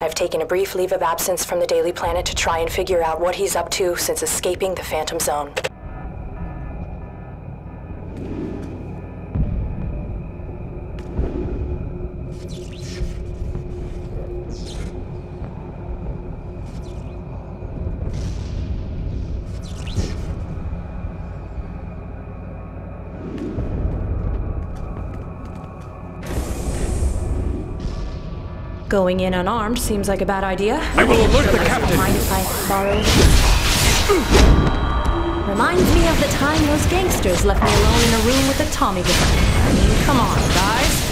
I've taken a brief leave of absence from the Daily Planet to try and figure out what he's up to since escaping the Phantom Zone. Going in unarmed seems like a bad idea. I will alert the captain. Mind if I borrow? Reminds me of the time those gangsters left me alone in a room with a Tommy gun. I mean, come on, guys.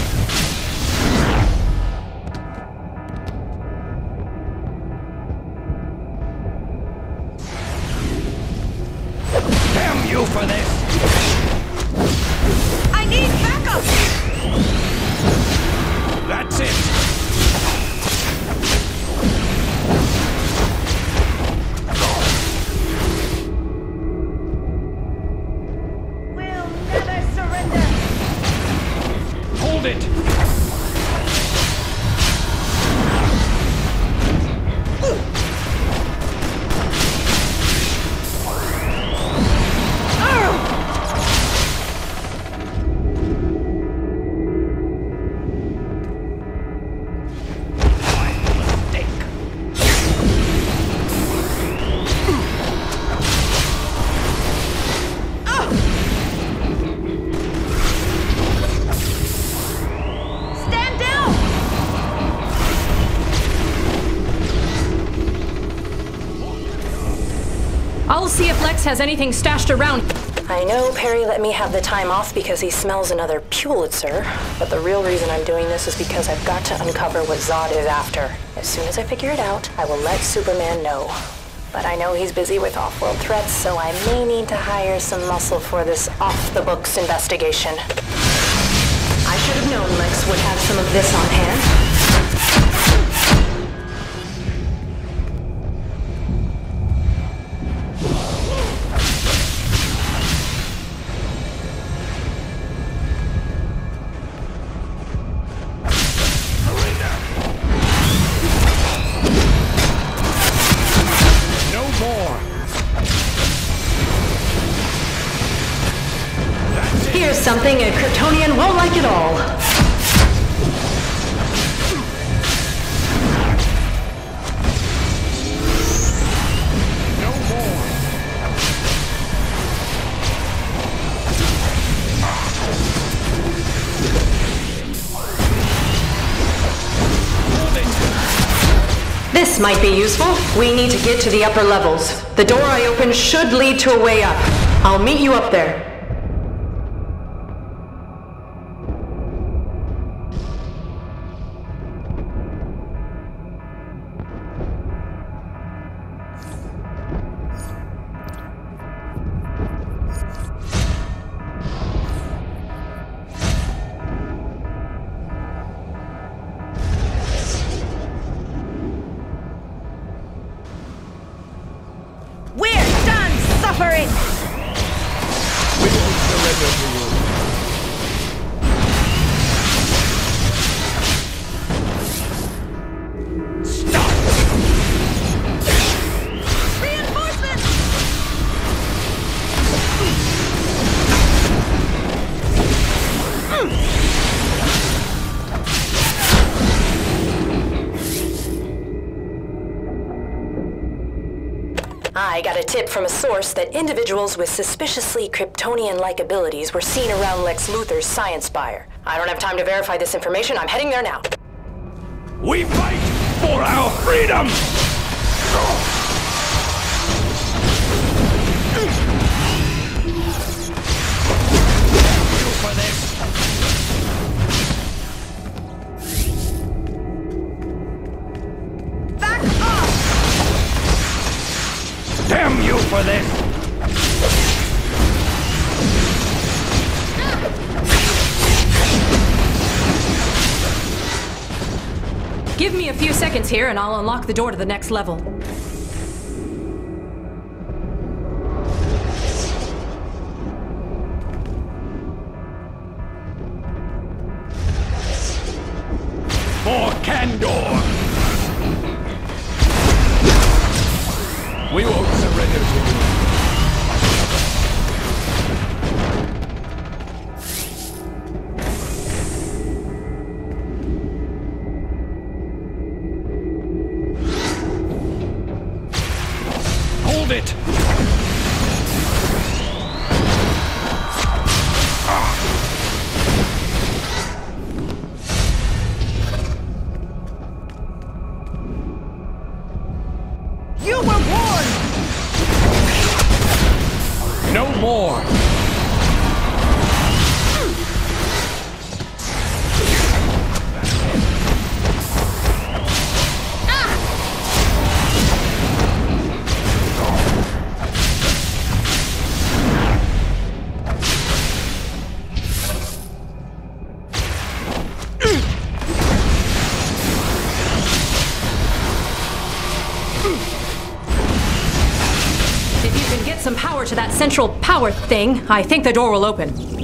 Lex has anything stashed around. I know Perry let me have the time off because he smells another Pulitzer, but the real reason I'm doing this is because I've got to uncover what Zod is after. As soon as I figure it out, I will let Superman know. But I know he's busy with off-world threats, so I may need to hire some muscle for this off-the-books investigation. I should have known Lex would have some of this on hand. Something a Kryptonian won't like at all. This might be useful. We need to get to the upper levels. The door I opened should lead to a way up. I'll meet you up there. Got a tip from a source that individuals with suspiciously Kryptonian-like abilities were seen around Lex Luthor's science spire. I don't have time to verify this information. I'm heading there now. We fight for our freedom! Give me a few seconds here and I'll unlock the door to the next level. Get some power to that central power thing, I think the door will open.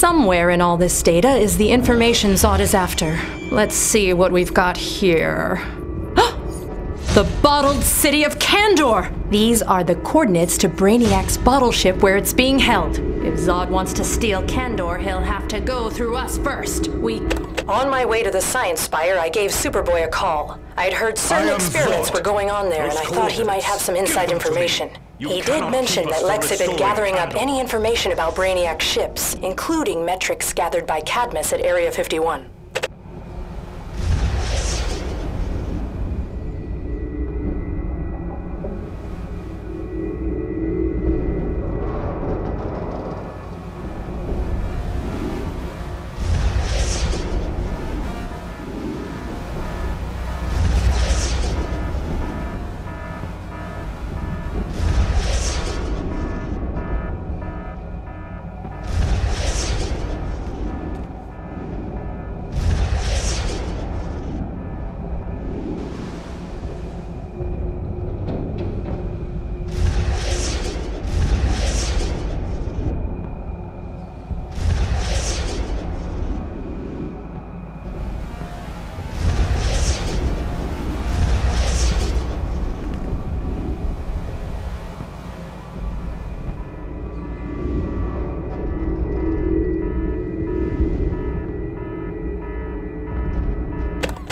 Somewhere in all this data is the information Zod is after. Let's see what we've got here. the bottled city of Kandor! These are the coordinates to Brainiac's bottle ship where it's being held. If Zod wants to steal Kandor, he'll have to go through us first. We. On my way to the Science Spire, I gave Superboy a call. I'd heard certain experiments Zod. were going on there, Those and I thought he might have some inside Give me. information. You he did mention that Lex had been gathering up any information about Brainiac ships, including metrics gathered by Cadmus at Area 51.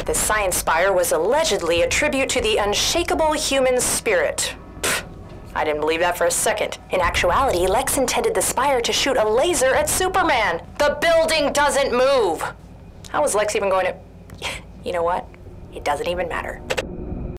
The Science Spire was allegedly a tribute to the unshakable human spirit. Pfft, I didn't believe that for a second. In actuality, Lex intended the Spire to shoot a laser at Superman. The building doesn't move. How was Lex even going to. You know what? It doesn't even matter.